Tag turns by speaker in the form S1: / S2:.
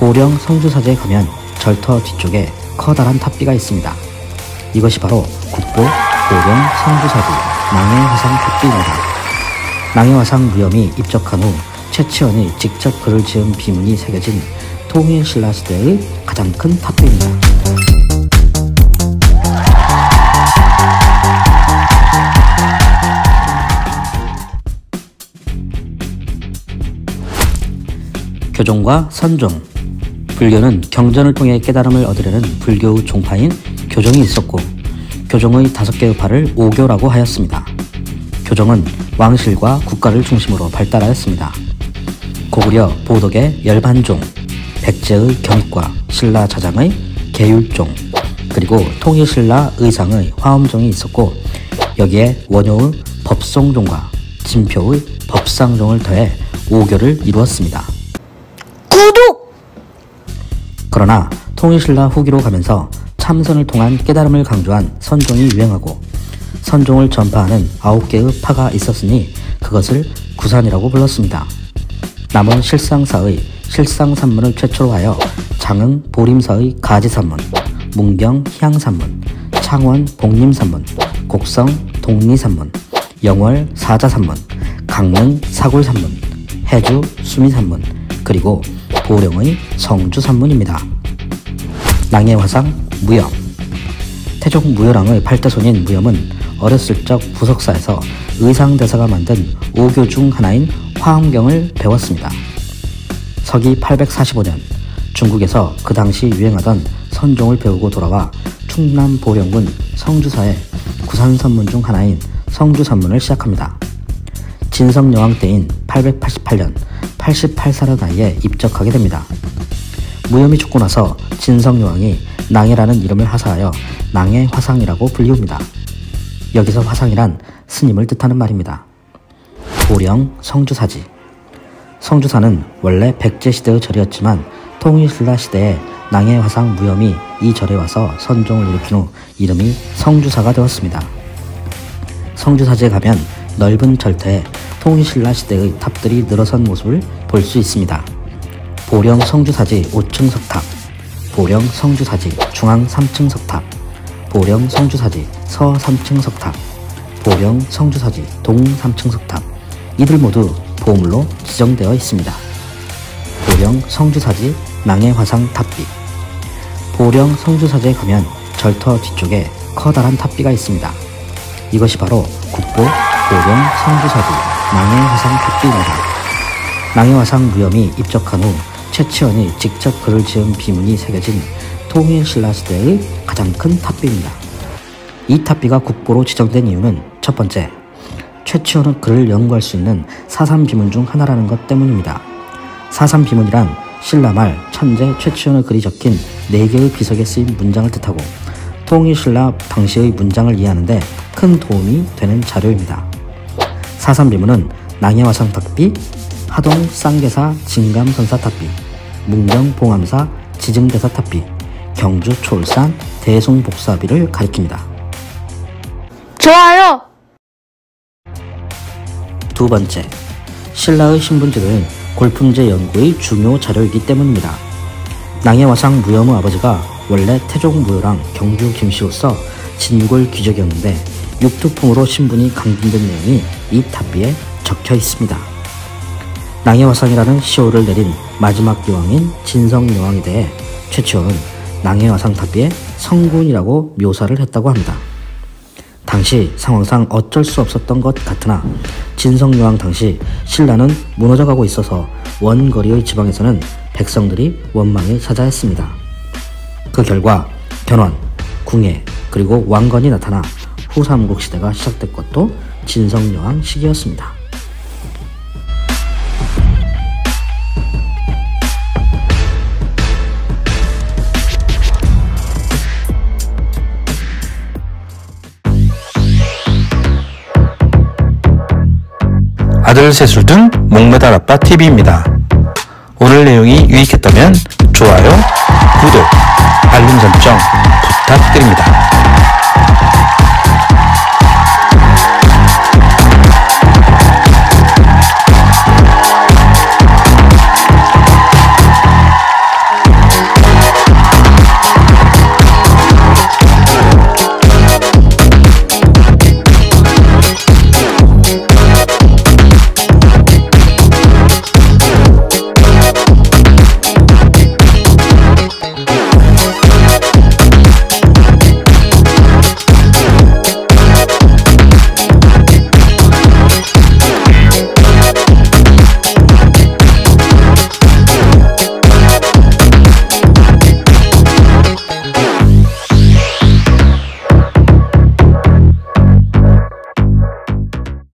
S1: 보령 성주사제에 가면 절터 뒤쪽에 커다란 탑비가 있습니다. 이것이 바로 국보 보령 성주사지 낭해화상 탑비입니다. 낭해화상 무염이 입적한 후 최치원이 직접 글을 지은 비문이 새겨진 통일신라 시대의 가장 큰 탑비입니다. 교종과 선종 불교는 경전을 통해 깨달음을 얻으려는 불교의 종파인 교종이 있었고 교종의 다섯 개의 파를 오교라고 하였습니다. 교종은 왕실과 국가를 중심으로 발달하였습니다. 고구려 보덕의 열반종, 백제의 경과, 신라 자장의 계율종, 그리고 통일신라 의상의 화엄종이 있었고 여기에 원효의 법송종과 진표의 법상종을 더해 오교를 이루었습니다.
S2: 구독!
S1: 그러나 통일신라 후기로 가면서 참선을 통한 깨달음을 강조한 선종이 유행하고 선종을 전파하는 아홉 개의 파가 있었으니 그것을 구산이라고 불렀습니다. 남은 실상사의 실상산문을 최초로 하여 장흥 보림사의 가지산문, 문경 희양산문, 창원 복림산문, 곡성 독리산문, 영월 사자산문, 강릉 사굴산문, 해주 수미산문, 그리고 보령의 성주 산문입니다. 낭해화상 무염 태종 무열왕의 팔대손인 무염은 어렸을 적 부석사에서 의상대사가 만든 오교 중 하나인 화엄경을 배웠습니다. 서기 845년 중국에서 그 당시 유행하던 선종을 배우고 돌아와 충남 보령군 성주사의 구산선문 중 하나인 성주산문을 시작합니다. 진성여왕 때인 888년 88살의 나이에 입적하게 됩니다. 무염이 죽고 나서 진성여왕이 낭해라는 이름을 하사하여 낭해 화상이라고 불리웁니다. 여기서 화상이란 스님을 뜻하는 말입니다. 보령 성주사지 성주사는 원래 백제시대의 절이었지만 통일신라 시대에 낭해 화상 무염이 이 절에 와서 선종을 일으킨 후 이름이 성주사가 되었습니다. 성주사지에 가면 넓은 절터에 통일신라 시대의 탑들이 늘어선 모습을 볼 수 있습니다. 보령 성주사지 5층 석탑, 보령 성주사지 중앙 3층 석탑, 보령 성주사지 서 3층 석탑, 보령 성주사지 동 3층 석탑 이들 모두 보물로 지정되어 있습니다. 보령 성주사지 낭해화상 탑비 보령 성주사지에 가면 절터 뒤쪽에 커다란 탑비가 있습니다. 이것이 바로 국보 보령 성주사지 낭해화상 탑비입니다. 낭해화상 무염이 입적한 후 최치원이 직접 글을 지은 비문이 새겨진 통일신라 시대의 가장 큰 탑비입니다. 이 탑비가 국보로 지정된 이유는 첫 번째, 최치원은 글을 연구할 수 있는 사산 비문 중 하나라는 것 때문입니다. 사산 비문이란 신라말 천재 최치원의 글이 적힌 4개의 비석에 쓰인 문장을 뜻하고 통일신라 당시의 문장을 이해하는데 큰 도움이 되는 자료입니다. 사산 비문은 낭혜화상 탑비, 하동 쌍계사 진감선사 탑비, 문경 봉암사 지증대사 탑비, 경주 초울산 대송복사비를 가리킵니다.
S2: 좋아요!
S1: 두 번째, 신라의 신분지는 골품제 연구의 중요 자료이기 때문입니다. 낭해화상 무염의 아버지가 원래 태종 무효랑 경주 김씨로서 진골 귀족이었는데 육투풍으로 신분이 강등된 내용이 이 탑비에 적혀 있습니다. 낭해화상이라는 시호를 내린 마지막 여왕인 진성여왕에 대해 최치원은 낭해화상 탑비의 성군이라고 묘사를 했다고 합니다. 당시 상황상 어쩔 수 없었던 것 같으나 진성여왕 당시 신라는 무너져가고 있어서 원거리의 지방에서는 백성들이 원망에 찾아했습니다. 그 결과 견원, 궁예, 그리고 왕건이 나타나 후삼국 시대가 시작된 것도 진성여왕 시기였습니다.
S3: 아들 세술 등 목매달 아빠 TV입니다. 오늘 내용이 유익했다면 좋아요, 구독, 알림 설정 부탁드립니다.